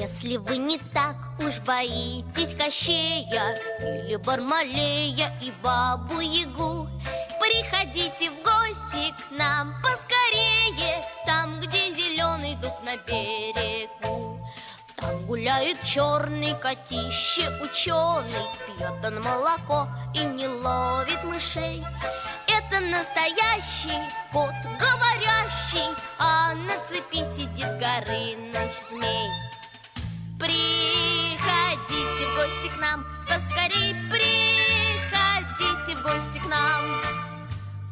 Если вы не так уж боитесь Кощея Или Бармалея и Бабу-Ягу Приходите в гости к нам поскорее Там, где зеленый дуб на берегу. Там гуляет черный котище ученый Пьет он молоко и не ловит мышей. Это настоящий кот поскорей приходите в гости к нам.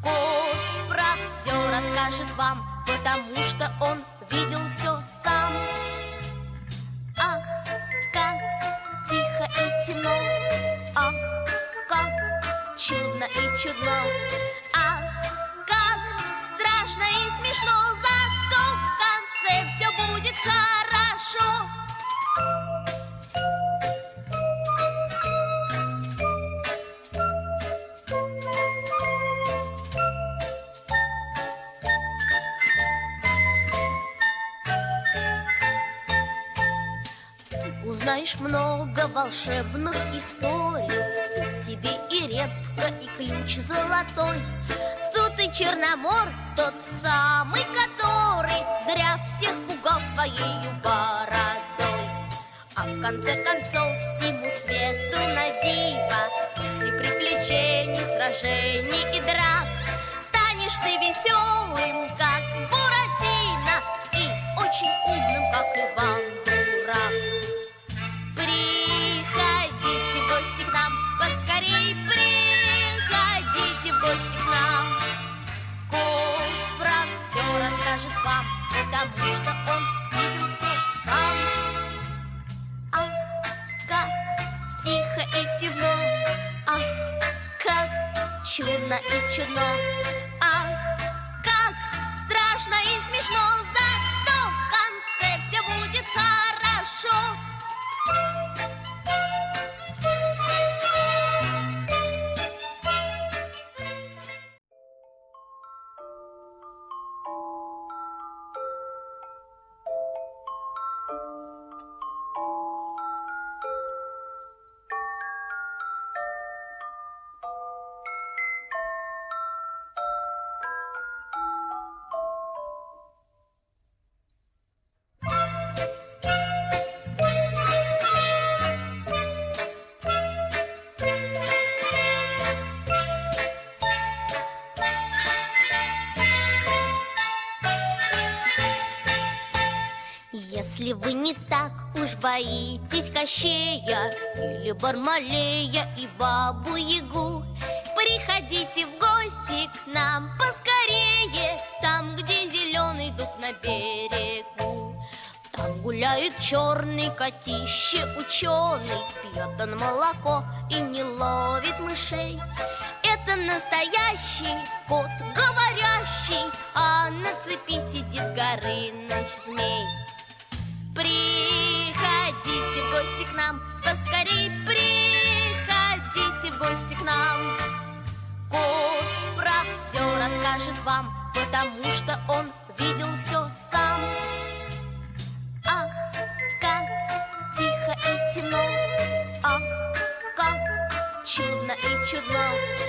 Кот про все расскажет вам, потому что он видел все сам. Ах, как тихо и темно, ах, как чудно и чудно, ах, как страшно и смешно, зато в конце все будет хорошо. Узнаешь много волшебных историй. Тебе и репка, и ключ золотой. Тут и Черномор, тот самый, который Зря всех пугал своей бородой. А в конце концов всему свету на диво После приключений, сражений и драк Станешь ты веселым, как и чудно, ах, как страшно и смешно, зато в конце все будет хорошо. Если вы не так уж боитесь Кощея Или Бармалея и Бабу-Ягу Приходите в гости к нам поскорее Там, где зеленый дуб на берегу. Там гуляет черный котище ученый Пьет он молоко и не ловит мышей. Это настоящий кот говорящий А на цепи сидит Горыныч змей гости к нам, поскорей приходите в гости к нам. Кот про все расскажет вам, потому что он видел все сам. Ах, как тихо и темно, ах, как чудно и чудно.